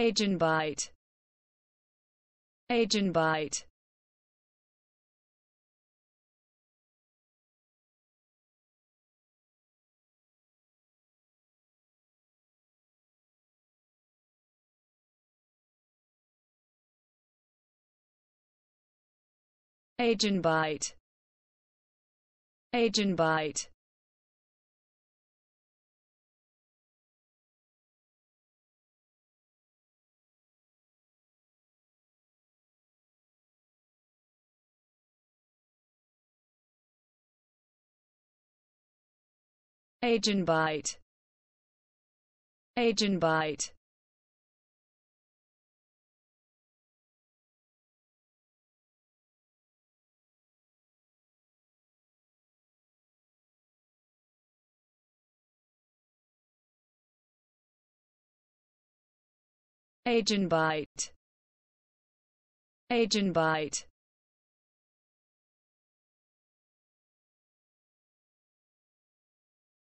Agent bite. Agent bite. Agent bite. Agent bite. agent bite agent bite agent bite agent bite